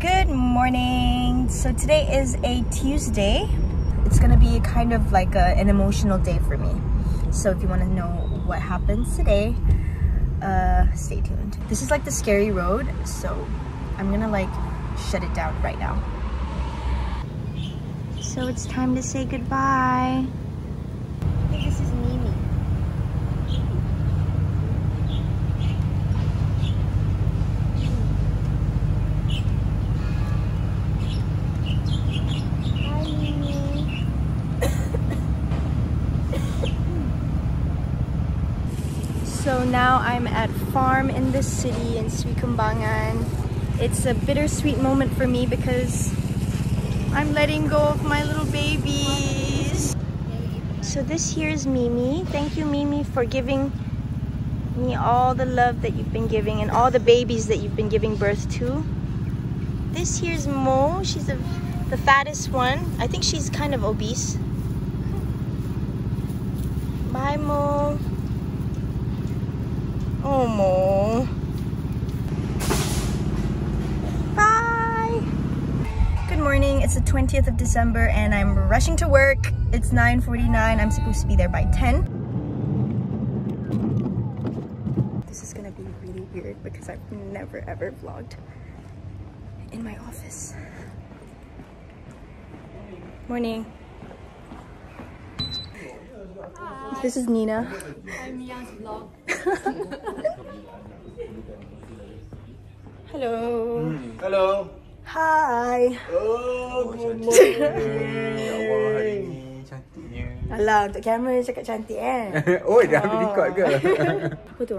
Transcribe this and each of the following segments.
Good morning. So today is a Tuesday. It's gonna be kind of like a, an emotional day for me. So if you want to know what happens today, uh, stay tuned. This is like the scary road, so I'm gonna like shut it down right now. So it's time to say goodbye. I think this is Mimi. Hi, Mimi. So now I'm at farm in the city in Seri Kembangan. It's a bittersweet moment for me because I'm letting go of my little babies. So this here is Mimi. Thank you Mimi for giving me all the love that you've been giving and all the babies that you've been giving birth to. This here's Mo. She's a, the fattest one. I think she's kind of obese. Bye Mo. 20th of December and I'm rushing to work. It's 9.49. I'm supposed to be there by 10. This is gonna be really weird because I've never ever vlogged in my office. Morning. This is Nina. I'm Mia's vlog. Hello. Hello. Hi. Oh, good morning. Ya Allah, hari ni cantiknya. Alah, untuk kamera cakap cantik eh. oh, dah ambil record ke? Apa tu?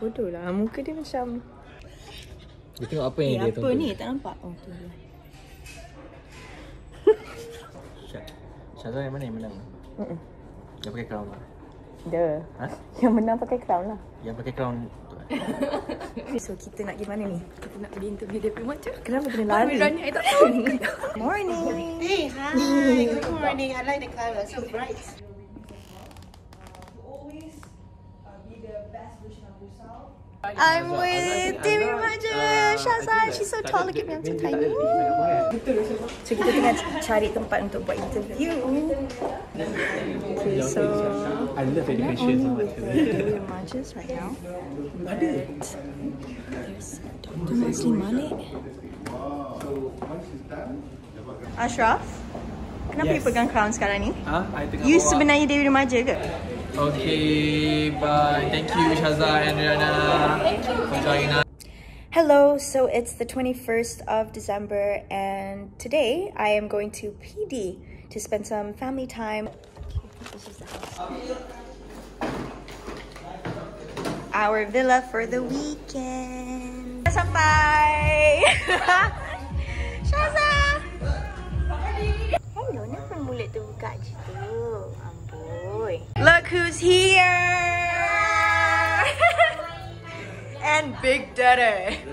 Bodoh lah. Muka dia macam... Dia tengok apa Eh, yang dia apa tonton ni? Tak nampak? Oh, tu dia. Syazwan yang mana yang menang? Mm-mm. Yang pakai crown lah Dah. Ha? Yang menang pakai crown lah. Yang pakai crown eh? So, kita nak pergi mana ni? Kita nak pergi interview dia punya macam. Kenapa kena Lari. lari? Rani, I tak tahu. Morning. Hey, hi. Good morning. I like the color. So bright. I'm with Dewi Remaja. Shazan, she's so tall. Look at me, I'm so tiny. So, kita tengah cari tempat untuk buat interview. Okay, so... I love We're not only with the Dewi Remajas right now, there's Dr. Masli Malik. Ashraf, kenapa you Yes. pegang crown sekarang ni? Ha? I tengah You sebenarnya Dewi Remaja ke? Okay, bye. Thank you Syazwan and Rihanna for joining us. Hello, so it's the 21st of December, and today I am going to PD to spend some family time. This is the house. Our villa for the weekend. Sampai! Shaza! Hello, kenapa mulut tu buka je Look who's here! and Big Daddy.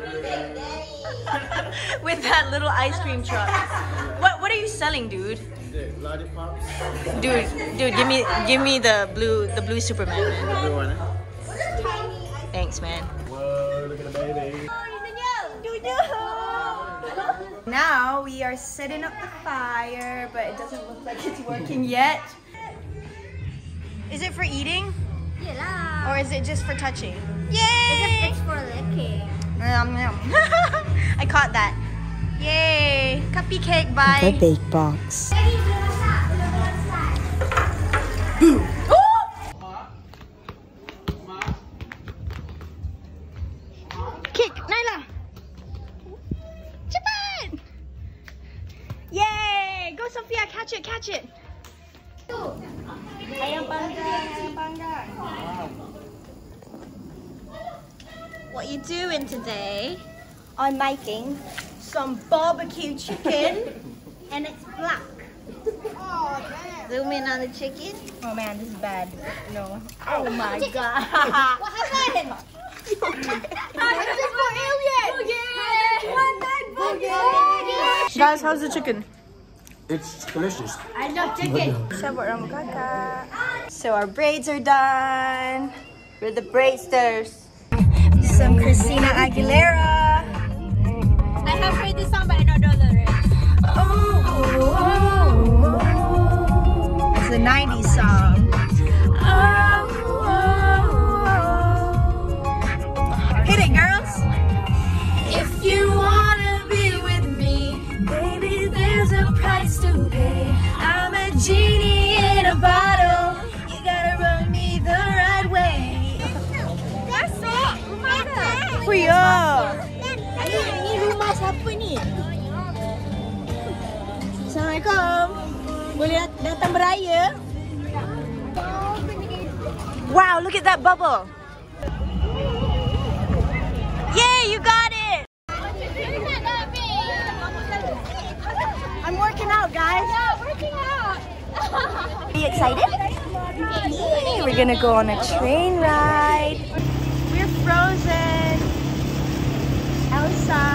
With that little ice cream truck. What what are you selling, dude? Dude, dude, give me give me the blue the blue Superman. man. Thanks, man. Now we are setting up the fire, but it doesn't look like it's working yet. Is it for eating Yelah. or is it just for touching? Yay! It's for licking. Yum, yum. I caught that. Yay! Cupcake, bye. The bake box. Kick, Nyla. Cepat. Yay! Go Sophia, catch it, catch it. Ayam panggang, ayam panggang. What you doing today? I'm making some barbecue chicken and it's black. Oh, Zoom in on the chicken. Oh man, this is bad. No. Oh, oh my god. What happened? Guys, how's the chicken? It's delicious. I love chicken. Sabor ang. So our braids are done. We're the braidsters. Some Christina Aguilera. I have heard this song, but I don't know the lyrics. Oh, oh, oh, oh. It's a 90s song. Boleh datang beraya? Wow, look at that bubble. Yay, you got it. I'm working out, guys. Yeah, working out. Are you excited? Yay, we're gonna go on a train ride. We're frozen. Elsa.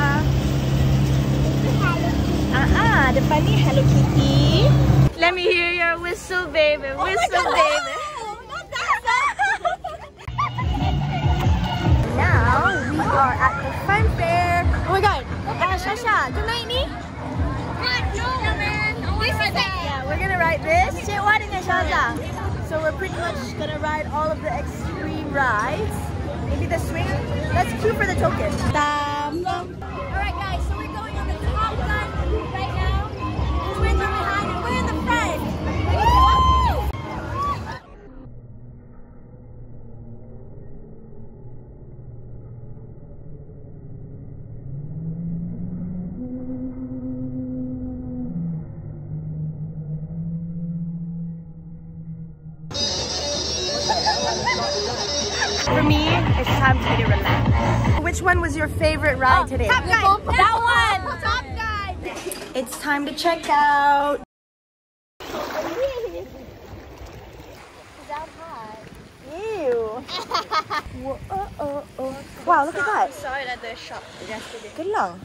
Uh-uh, depan ni Hello Kitty. Let me hear your whistle, baby. Whistle, baby. now we are at the fun fair. Oh my god. Uh, Shasha, jom naik ni. Yeah, we're gonna ride this. Cik Wan dengan Shaza. So we're pretty much gonna ride all of the extreme rides. Maybe the swing. Let's queue for the token. Me, it's time for me to relax. Which one was your favorite ride oh, today? Top Gun. That one. Top Gun. It's time to check out. Ew. Whoa, oh, oh, oh. Wow, look at that. Saw it at the shop yesterday. Good lang.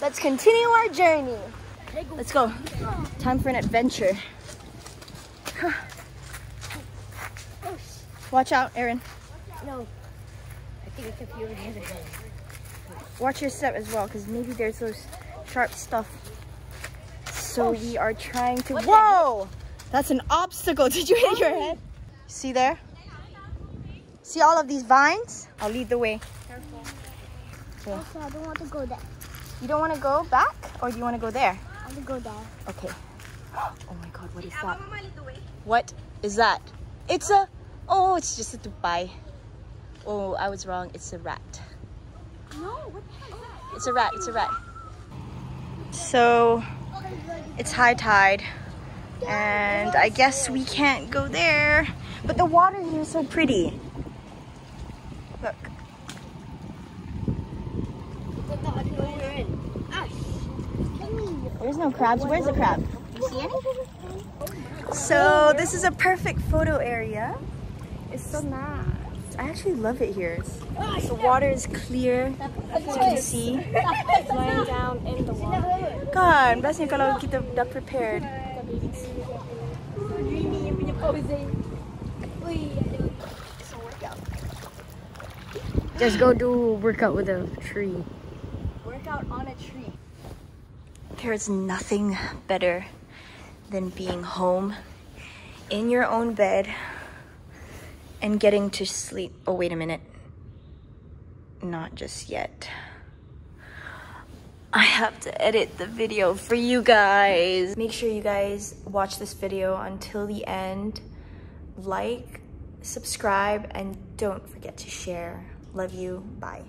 Let's continue our journey. Let's go. Time for an adventure. Watch out, Aaron. No. I think it's a few years ago. Watch your step as well, because maybe there's those sharp stuff. So oh, we are trying to. Whoa! That's an obstacle. Did you hit your oh. head? See there? See all of these vines? I'll lead the way. Also, I don't want to go there. You don't want to go back, or do you want to go there? I want to go there. Okay. Oh my god, what is that? What is that? It's a. Oh, it's just a Dubai. Oh, I was wrong. It's a rat. No, what the hell is that? It's a rat. It's a rat. So, it's high tide, and I guess we can't go there. But the water here is so pretty. Look. There's no crabs. Where's the crab? You see any? So this is a perfect photo area. It's so nice. I actually love it here. Oh, the water is clear, as you can see. Lying down in the water. Kan, bestnya kalau kita dah prepared. Dreamy yung punya posing. Just go do workout with a tree. Workout on a tree. There's nothing better than being home in your own bed and getting to sleep. Oh, wait a minute. Not just yet. I have to edit the video for you guys. Make sure you guys watch this video until the end. Like, subscribe, and don't forget to share. Love you. Bye.